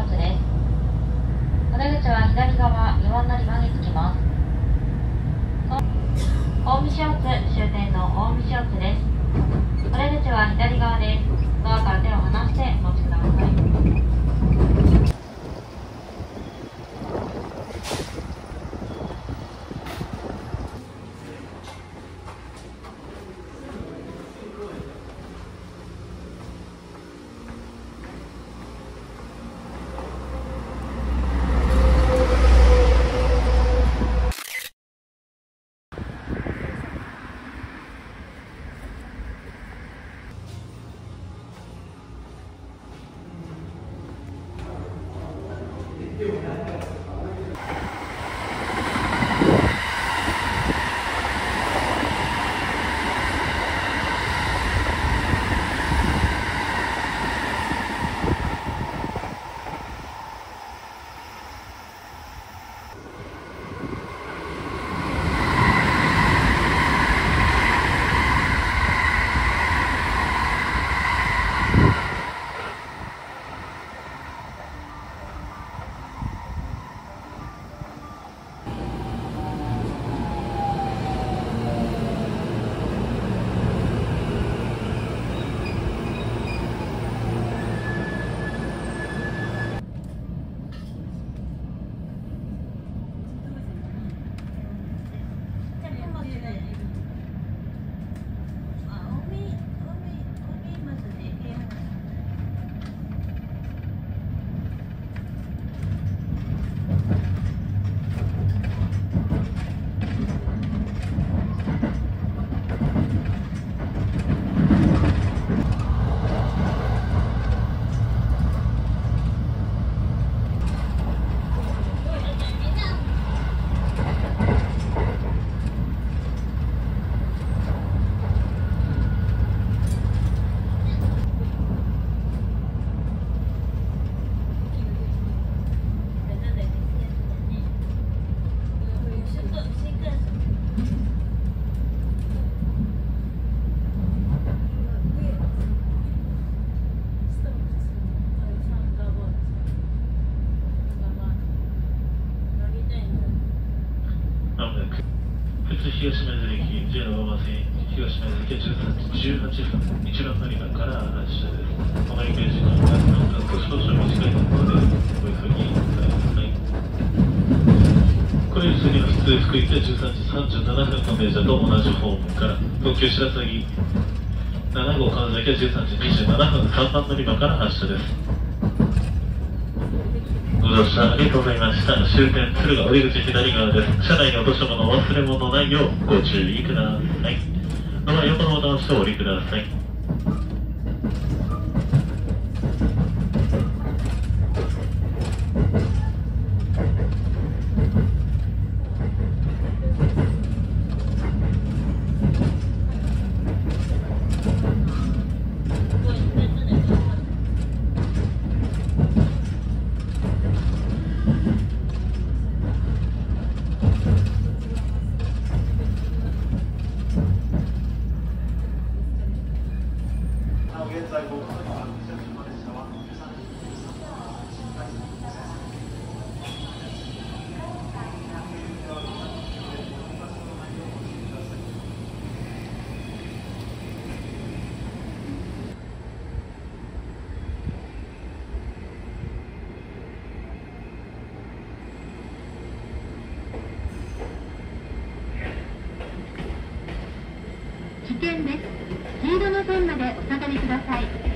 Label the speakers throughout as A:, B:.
A: 四つです。お出口は左側、4割乗り場に着きます。大見四つ終点の大見四つです。お出口は左側です。ドアから手を離してお待ちください。
B: 東前田駅は13時18分一番乗り場から発車ですお乗り換え時間は少し少々短いのでお急ぎくださいこれより次の普通福井で13時37分の電車と同じホームから東京白鷺7号関西駅は13時27分3番乗り場から発車ですご乗車ありがとうございました。終点敦賀降り口左側です。車内に落とし物忘れ物ないようご注意ください。ドア横のボタンを押してお降りください。
C: ください。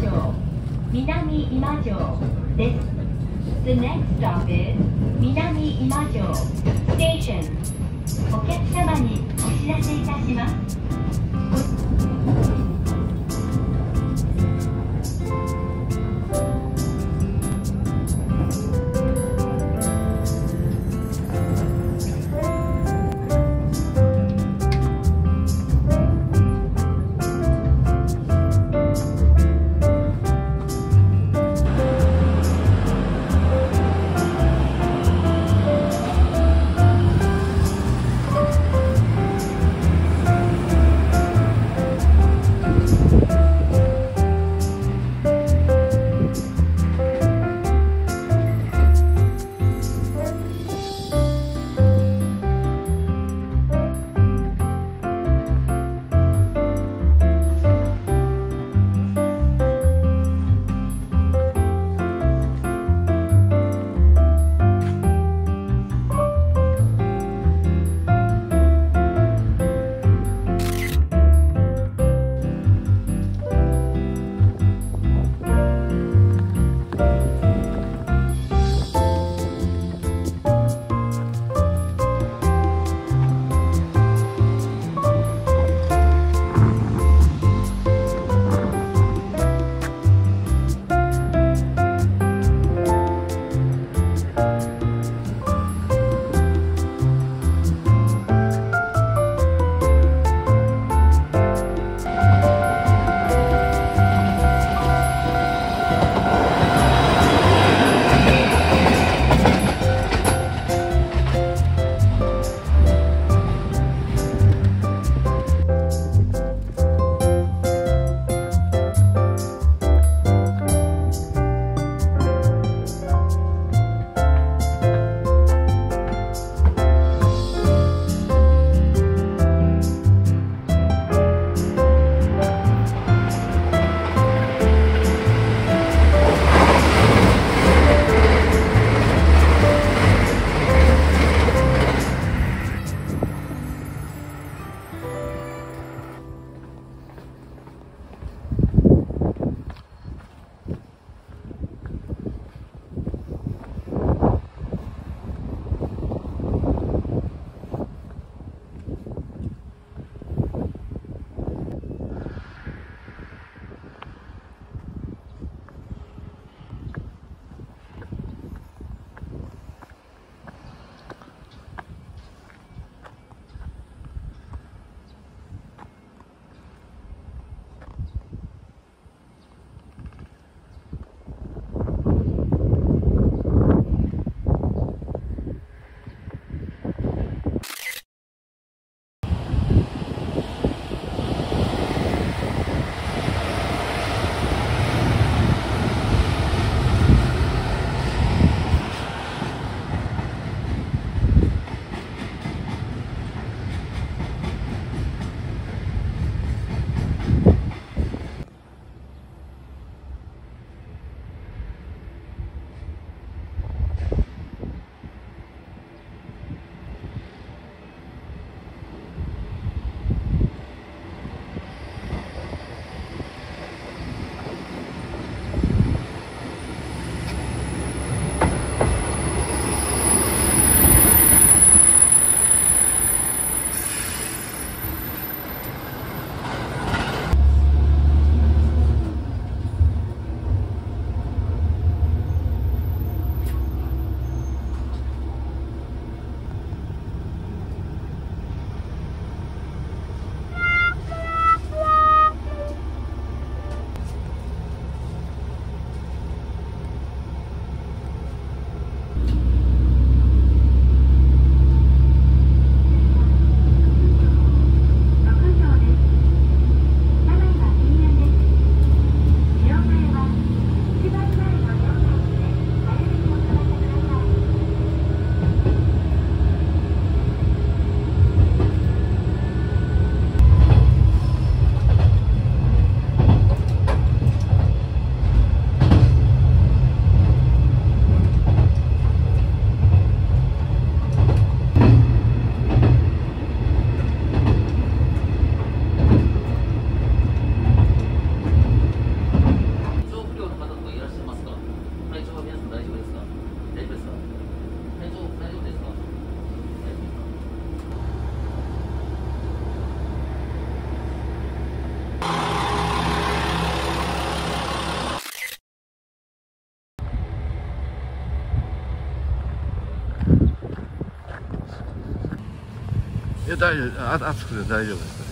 C: 城南今城です。The next stop is 南今城 Station お客様にお知らせいたします。
D: や大丈夫暑くて大丈夫です。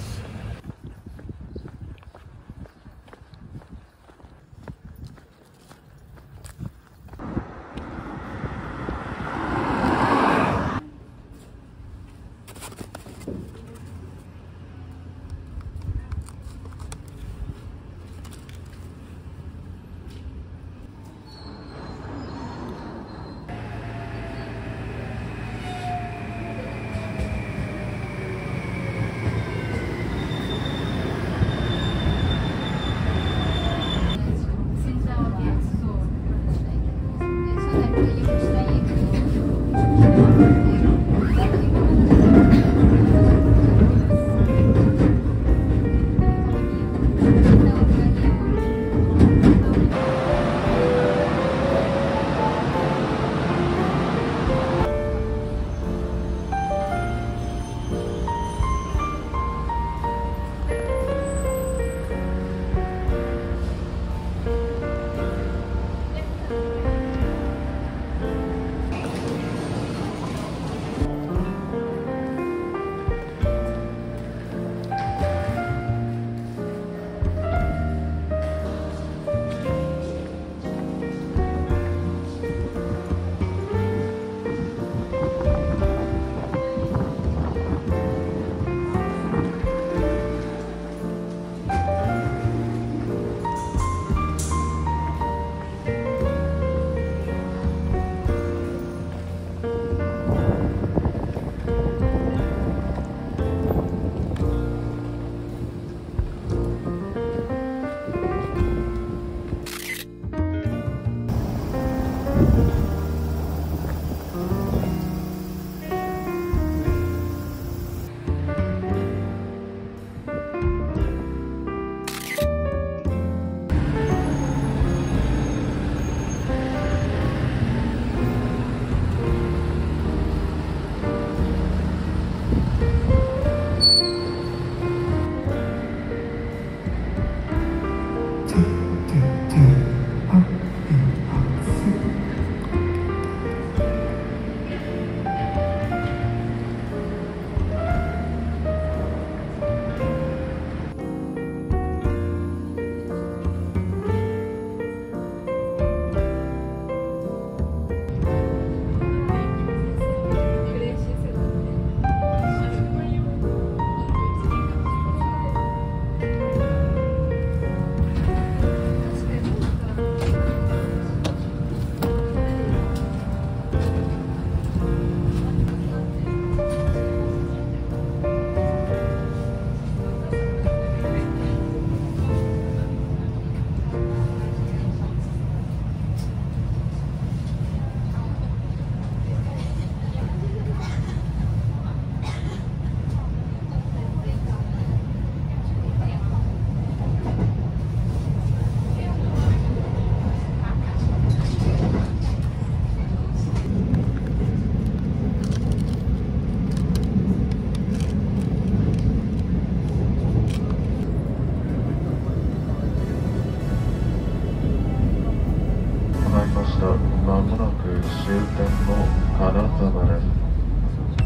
E: まいました。まもなく終点の金沢で。す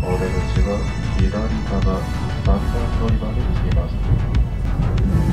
E: お出口は左から3番乗り場に着きます「